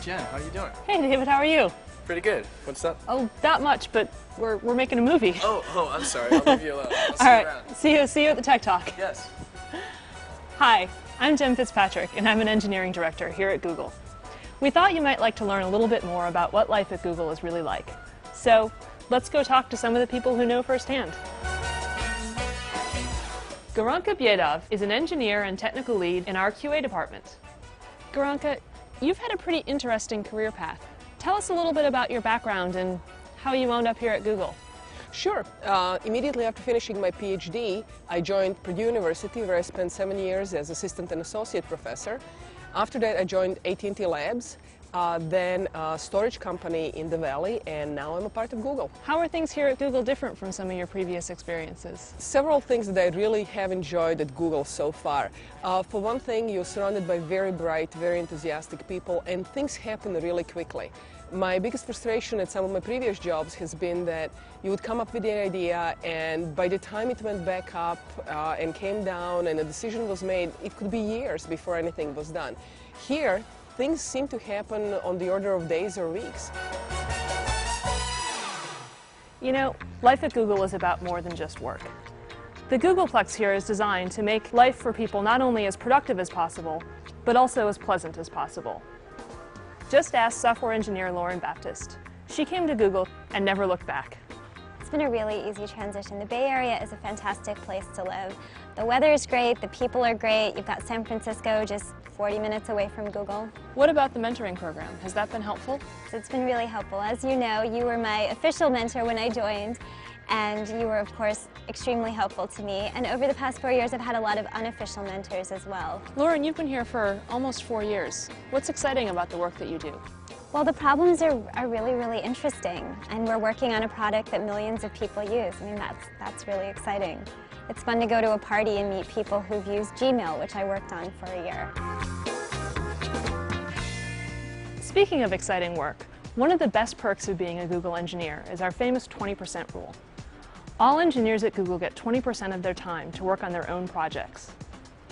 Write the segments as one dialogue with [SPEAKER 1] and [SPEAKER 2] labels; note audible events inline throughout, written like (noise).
[SPEAKER 1] Jen, how are you doing?
[SPEAKER 2] Hey, David, how are you?
[SPEAKER 1] Pretty good. What's up?
[SPEAKER 2] Oh, not much, but we're, we're making a movie.
[SPEAKER 1] Oh, oh, I'm sorry. I'll leave you alone. (laughs) See
[SPEAKER 2] All right,
[SPEAKER 1] you
[SPEAKER 2] see you, see you at the Tech Talk.
[SPEAKER 1] Yes.
[SPEAKER 2] Hi, I'm Jen Fitzpatrick, and I'm an engineering director here at Google. We thought you might like to learn a little bit more about what life at Google is really like. So let's go talk to some of the people who know firsthand. Goranka Bjedov is an engineer and technical lead in our QA department. Goranka, you've had a pretty interesting career path. Tell us a little bit about your background and how you wound up here at Google.
[SPEAKER 3] Sure. Uh, immediately after finishing my PhD, I joined Purdue University, where I spent seven years as assistant and associate professor. After that, I joined AT&T Labs, uh, then a storage company in the Valley, and now I'm a part of Google.
[SPEAKER 2] How are things here at Google different from some of your previous experiences?
[SPEAKER 3] Several things that I really have enjoyed at Google so far. Uh, for one thing, you're surrounded by very bright, very enthusiastic people, and things happen really quickly. My biggest frustration at some of my previous jobs has been that you would come up with the idea, and by the time it went back up uh, and came down and a decision was made, it could be years before anything was done. Here, things seem to happen on the order of days or weeks.
[SPEAKER 2] You know, life at Google is about more than just work. The Googleplex here is designed to make life for people not only as productive as possible, but also as pleasant as possible. Just ask software engineer Lauren Baptist. She came to Google and never looked back.
[SPEAKER 4] It's been a really easy transition. The Bay Area is a fantastic place to live. The weather is great, the people are great. You've got San Francisco just 40 minutes away from Google.
[SPEAKER 2] What about the mentoring program? Has that been helpful?
[SPEAKER 4] It's been really helpful. As you know, you were my official mentor when I joined, and you were, of course, extremely helpful to me. And over the past four years, I've had a lot of unofficial mentors as well.
[SPEAKER 2] Lauren, you've been here for almost four years. What's exciting about the work that you do?
[SPEAKER 4] Well, the problems are, are really, really interesting, and we're working on a product that millions of people use. I mean, that's, that's really exciting. It's fun to go to a party and meet people who've used Gmail, which I worked on for a year.
[SPEAKER 2] Speaking of exciting work, one of the best perks of being a Google engineer is our famous 20% rule. All engineers at Google get 20% of their time to work on their own projects.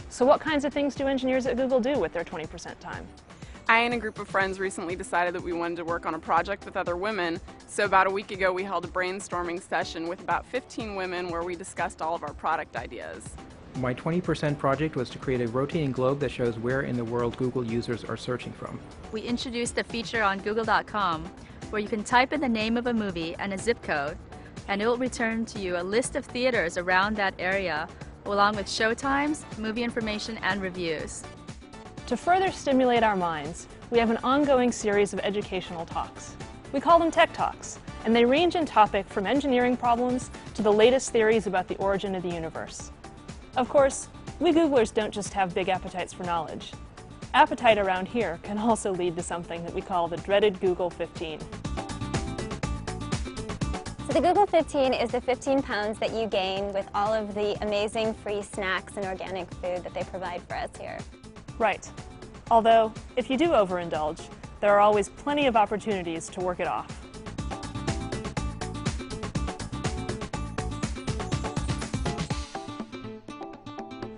[SPEAKER 2] So what kinds of things do engineers at Google do with their 20% time?
[SPEAKER 5] I and a group of friends recently decided that we wanted to work on a project with other women, so about a week ago we held a brainstorming session with about 15 women where we discussed all of our product ideas.
[SPEAKER 6] My 20% project was to create a rotating globe that shows where in the world Google users are searching from.
[SPEAKER 7] We introduced a feature on Google.com where you can type in the name of a movie and a zip code, and it will return to you a list of theaters around that area, along with showtimes, movie information, and reviews.
[SPEAKER 2] To further stimulate our minds, we have an ongoing series of educational talks. We call them Tech Talks, and they range in topic from engineering problems to the latest theories about the origin of the universe. Of course, we Googlers don't just have big appetites for knowledge. Appetite around here can also lead to something that we call the dreaded Google 15.
[SPEAKER 4] So the Google 15 is the 15 pounds that you gain with all of the amazing free snacks and organic food that they provide for us here.
[SPEAKER 2] Right. Although, if you do overindulge, there are always plenty of opportunities to work it off.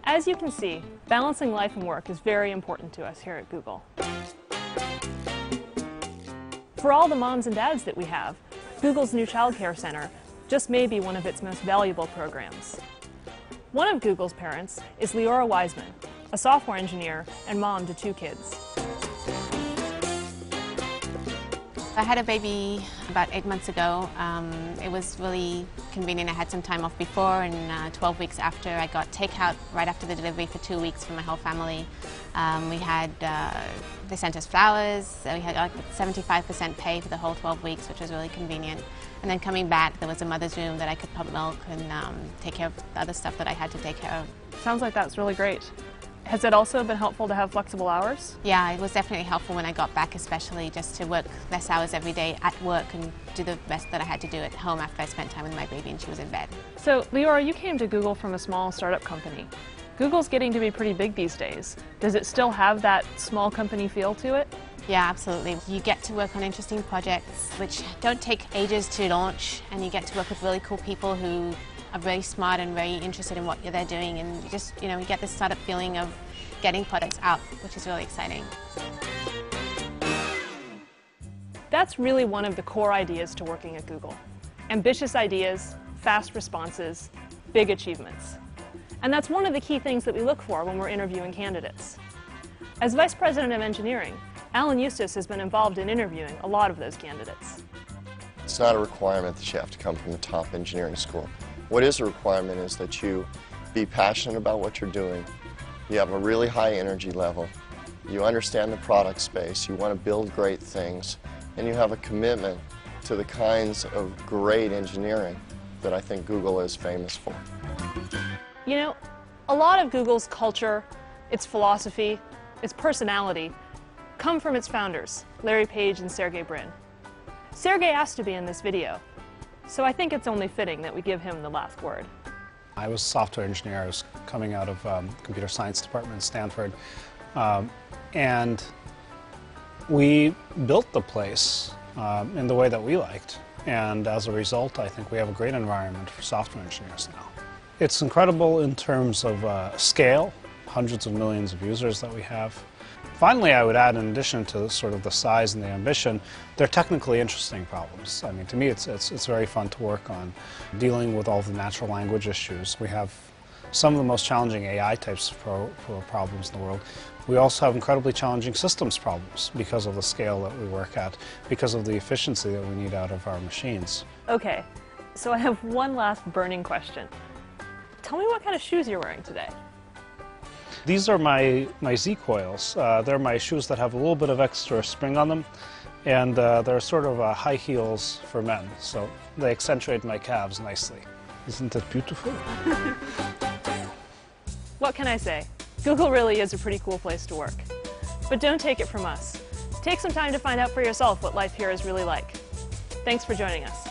[SPEAKER 2] As you can see, balancing life and work is very important to us here at Google. For all the moms and dads that we have, Google's new Child Care Center just may be one of its most valuable programs. One of Google's parents is Leora Wiseman, a software engineer and mom to two kids.
[SPEAKER 8] I had a baby about eight months ago. Um, it was really convenient. I had some time off before, and uh, 12 weeks after, I got takeout right after the delivery for two weeks for my whole family. Um, we had, uh, they sent us flowers. So we had like 75% pay for the whole 12 weeks, which was really convenient. And then coming back, there was a mother's room that I could pump milk and um, take care of the other stuff that I had to take care of.
[SPEAKER 2] Sounds like that's really great. Has it also been helpful to have flexible hours?
[SPEAKER 8] Yeah, it was definitely helpful when I got back, especially just to work less hours every day at work and do the best that I had to do at home after I spent time with my baby and she was in bed.
[SPEAKER 2] So, Leora, you came to Google from a small startup company. Google's getting to be pretty big these days. Does it still have that small company feel to it?
[SPEAKER 8] Yeah, absolutely. You get to work on interesting projects which don't take ages to launch, and you get to work with really cool people who are very smart and very interested in what they're doing, and you just, you know, you get this startup feeling of getting products out, which is really exciting.
[SPEAKER 2] That's really one of the core ideas to working at Google. Ambitious ideas, fast responses, big achievements. And that's one of the key things that we look for when we're interviewing candidates. As Vice President of Engineering, Alan Eustace has been involved in interviewing a lot of those candidates.
[SPEAKER 9] It's not a requirement that you have to come from a top engineering school. What is a requirement is that you be passionate about what you're doing, you have a really high energy level, you understand the product space, you want to build great things, and you have a commitment to the kinds of great engineering that I think Google is famous for.
[SPEAKER 2] You know, a lot of Google's culture, its philosophy, its personality come from its founders, Larry Page and Sergey Brin. Sergey asked to be in this video, so I think it's only fitting that we give him the last word.
[SPEAKER 10] I was a software engineer. I was coming out of um, computer science department at Stanford. Um, and we built the place um, in the way that we liked. And as a result, I think we have a great environment for software engineers now. It's incredible in terms of uh, scale, hundreds of millions of users that we have. Finally, I would add, in addition to sort of the size and the ambition, they're technically interesting problems. I mean, to me, it's, it's, it's very fun to work on dealing with all the natural language issues. We have some of the most challenging AI types of pro, pro problems in the world. We also have incredibly challenging systems problems because of the scale that we work at, because of the efficiency that we need out of our machines.
[SPEAKER 2] Okay, so I have one last burning question. Tell me what kind of shoes you're wearing today.
[SPEAKER 10] These are my, my Z coils. Uh, they're my shoes that have a little bit of extra spring on them, and uh, they're sort of uh, high heels for men, so they accentuate my calves nicely. Isn't that beautiful? (laughs)
[SPEAKER 2] what can I say? Google really is a pretty cool place to work. But don't take it from us. Take some time to find out for yourself what life here is really like. Thanks for joining us.